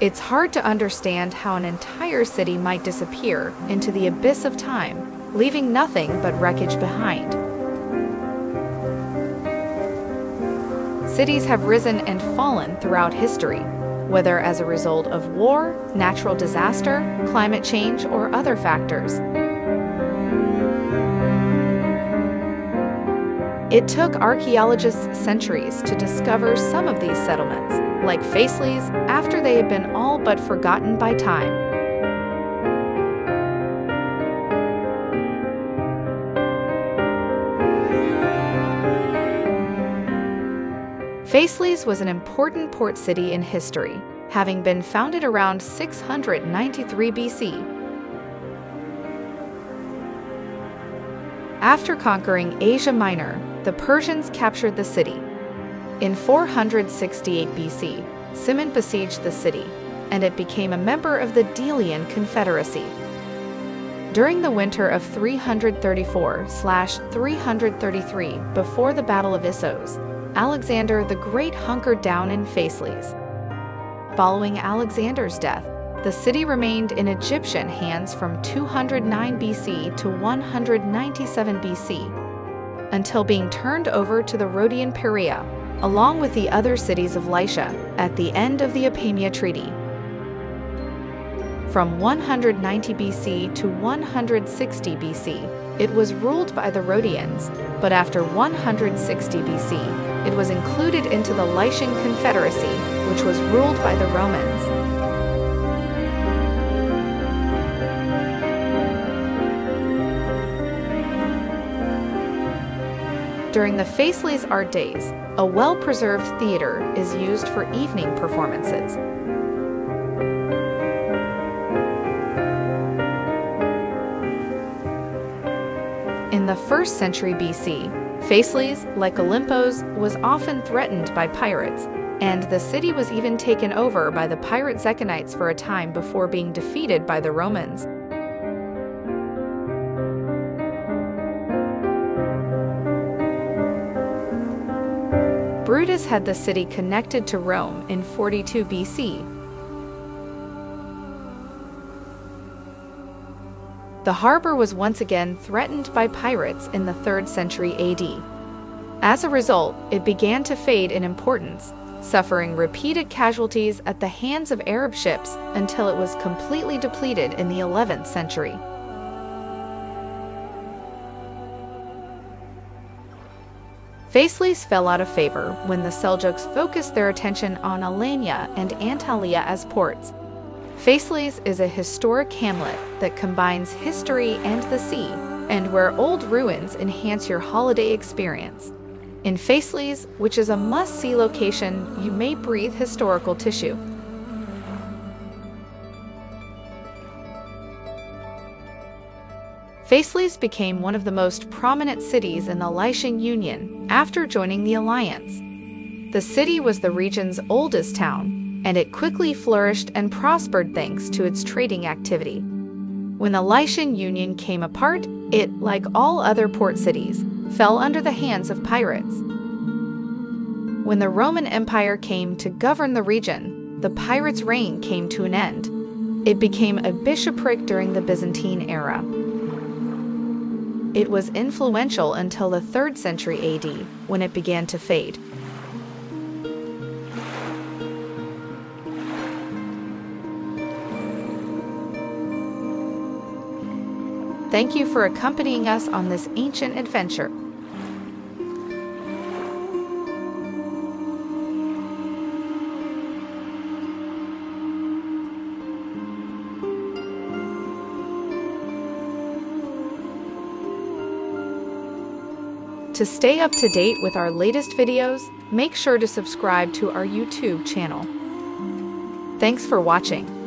It's hard to understand how an entire city might disappear into the abyss of time, leaving nothing but wreckage behind. Cities have risen and fallen throughout history, whether as a result of war, natural disaster, climate change, or other factors. It took archaeologists centuries to discover some of these settlements, like Phaselis, after they had been all but forgotten by time. Phaselis was an important port city in history, having been founded around 693 BC. After conquering Asia Minor, the Persians captured the city. In 468 BC, Cimon besieged the city, and it became a member of the Delian Confederacy. During the winter of 334-333 before the Battle of Issos, Alexander the Great hunkered down in Phaselis. Following Alexander's death, the city remained in Egyptian hands from 209 BC to 197 BC until being turned over to the Rhodian Perea, along with the other cities of Lycia, at the end of the Apamea Treaty. From 190 BC to 160 BC, it was ruled by the Rhodians, but after 160 BC, it was included into the Lycian Confederacy, which was ruled by the Romans. During the Phaselis Art Days, a well preserved theater is used for evening performances. In the 1st century BC, Phaselis, like Olympos, was often threatened by pirates, and the city was even taken over by the pirate Zeniketes for a time before being defeated by the Romans. Brutus had the city connected to Rome in 42 BC. The harbor was once again threatened by pirates in the 3rd century AD. As a result, it began to fade in importance, suffering repeated casualties at the hands of Arab ships until it was completely depleted in the 11th century. Phaselis fell out of favor when the Seljuks focused their attention on Alanya and Antalya as ports. Phaselis is a historic hamlet that combines history and the sea, and where old ruins enhance your holiday experience. In Phaselis, which is a must see location, you may breathe historical tissue. Phaselis became one of the most prominent cities in the Lycian Union after joining the alliance. The city was the region's oldest town, and it quickly flourished and prospered thanks to its trading activity. When the Lycian Union came apart, it, like all other port cities, fell under the hands of pirates. When the Roman Empire came to govern the region, the pirates' reign came to an end. It became a bishopric during the Byzantine era. It was influential until the 3rd century AD, when it began to fade. Thank you for accompanying us on this ancient adventure. To stay up to date with our latest videos, make sure to subscribe to our YouTube channel. Thanks for watching.